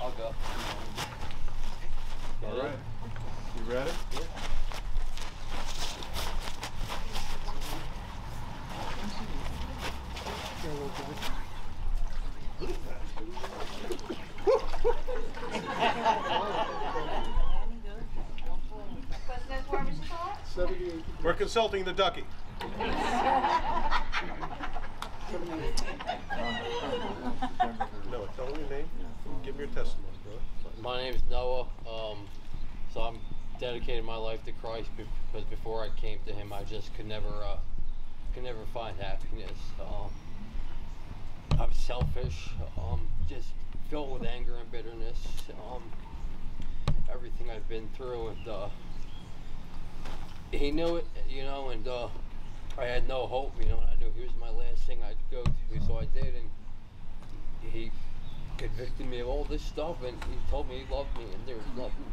I'll go. All right. You ready? We're consulting the ducky. Noah, tell them your name. Give me your testimony, bro. My name is Noah. Um, so I'm dedicating my life to Christ because before I came to Him, I just could never, uh, could never find happiness. Um, I'm selfish. Um, just filled with anger and bitterness. Um, everything I've been through, and uh, He knew it, you know, and uh, I had no hope, you know. I knew He was my last thing I'd go to, so I did, and He convicted me of all this stuff, and he told me he loved me, and there was nothing,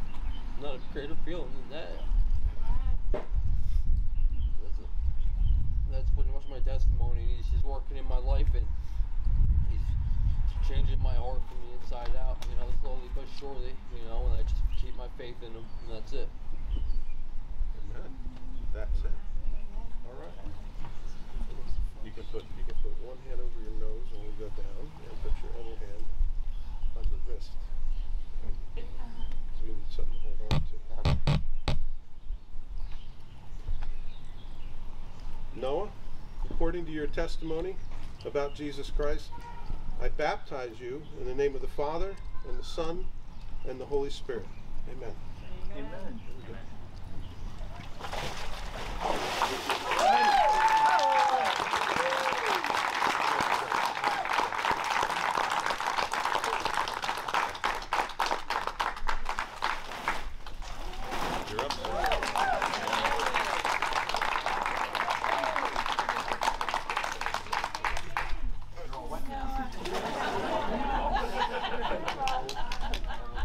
not a greater feeling than that. That's, a, that's pretty much my testimony. He's just working in my life, and he's changing my heart from the inside out. You know, slowly but surely. You know, and I just keep my faith in him, and that's it. Amen. That's it. All right. You can put you can put one hand over your nose when we go down, and put your other hand on your wrist. So we need something to hold on to. Noah, according to your testimony about Jesus Christ, I baptize you in the name of the Father and the Son and the Holy Spirit. Amen. Amen. You're up. sir.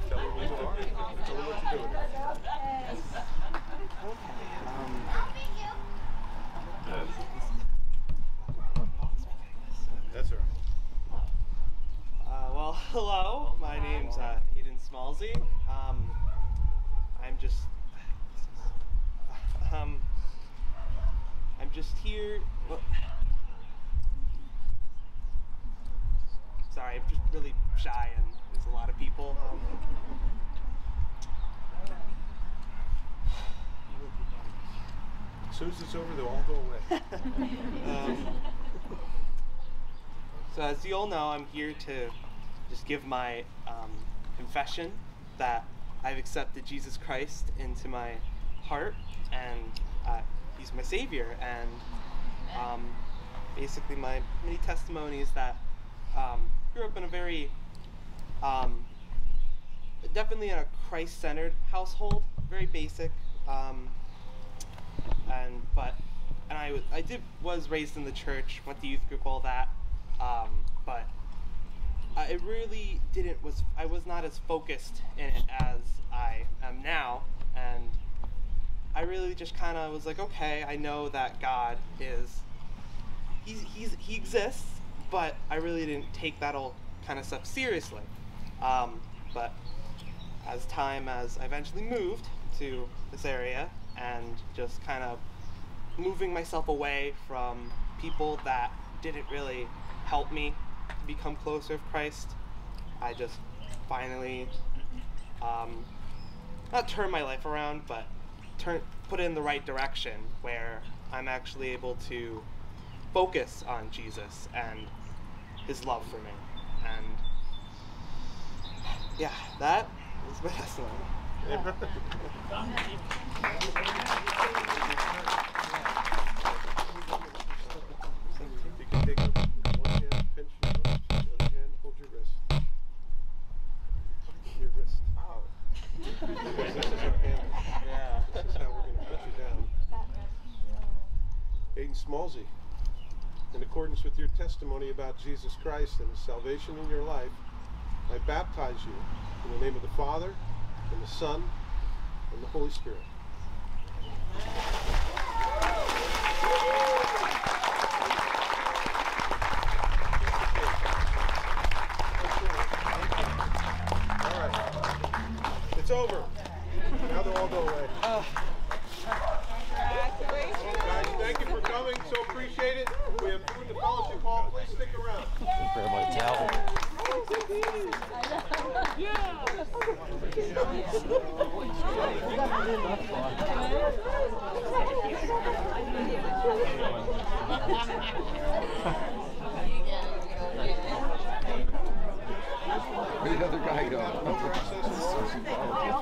Tell them who you are. Tell them what you're doing. That's all right. Uh, well, hello. My name's uh, Aiden Smallsy. Um, I'm just, um, I'm just here. well- sorry, I'm just really shy, and there's a lot of people. As soon as it's over, they'll all go away. Um, so, as you all know, I'm here to just give my um, confession that I've accepted Jesus Christ into my heart, and He's my Savior. And um, basically, my many testimonies that um, grew up in a very um, definitely in a Christ-centered household, very basic. Um, and but and I I did was raised in the church, went to youth group, all that. Um, but I really didn't was I was not as focused in it as I am now, and I really just kind of was like, okay, I know that God is he's, he's he exists, but I really didn't take that all kind of stuff seriously. Um, but as time as I eventually moved to this area and just kind of moving myself away from people that didn't really help me become closer with Christ, I just finally um, not turn my life around, but turn put it in the right direction where I'm actually able to focus on Jesus and His love for me. And yeah, that is my testimony. Aiden In accordance with your testimony about Jesus Christ and his salvation in your life, I baptize you in the name of the Father, and the Son, and the Holy Spirit. It's over. Now they'll all go away. Ah.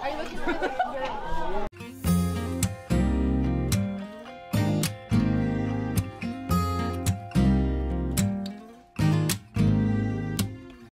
Are you looking for